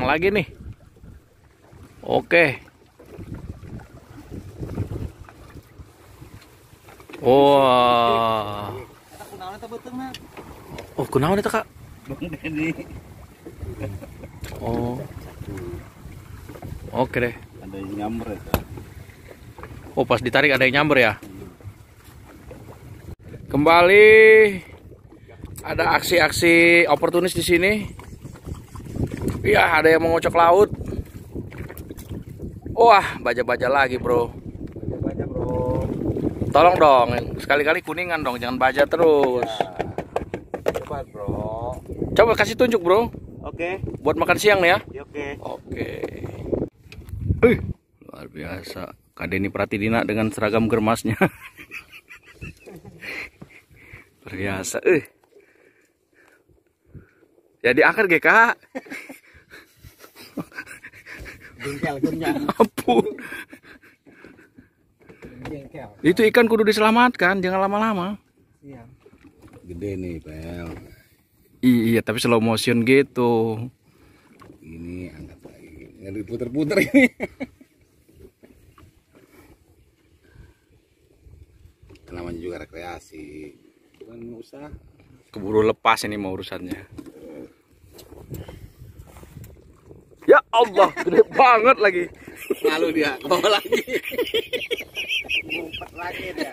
Datang lagi nih. Oke. Wah. Oh, kunaon itu, Kak? Oh. Oke deh. Ada yang nyamber itu. Oh, pas ditarik ada yang nyamber ya? Kembali ada aksi-aksi oportunis di sini. Iya, ada yang mengocok laut. Wah, baja-baja lagi, Bro. Baca bro. Tolong dong, sekali-kali kuningan dong, jangan baja terus. Cepat bro. Coba kasih tunjuk, Bro. Oke. Buat makan siang nih ya. Ya, Oke. Oke. Wih, luar biasa. Kak Denny Pratidina dengan seragam germasnya. luar biasa. Eh. Jadi akar GK. Jengkel. Ampun. Jengkel. Itu ikan kudu diselamatkan, jangan lama-lama. Iya. Gede nih pel. Iya, tapi slow motion gitu. Ini angkat lagi. Nggak diputer-puter ini. Namanya juga rekreasi. Bukan usaha. Keburu lepas ini mau urusannya. Ya Allah, gede banget lagi. Lalu dia ke bawah lagi. Ngumpet lagi dia.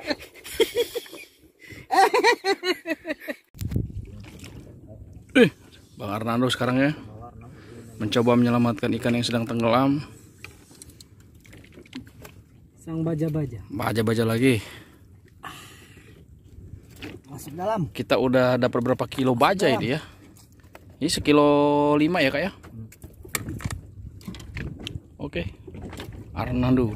Eh, Bang Arnando sekarang ya mencoba menyelamatkan ikan yang sedang tenggelam. Sang baja-baja Baja-baja lagi. masuk dalam. Kita udah dapat berapa kilo baja ini ya? Ini sekilo lima ya kak ya? Oke. Arnando.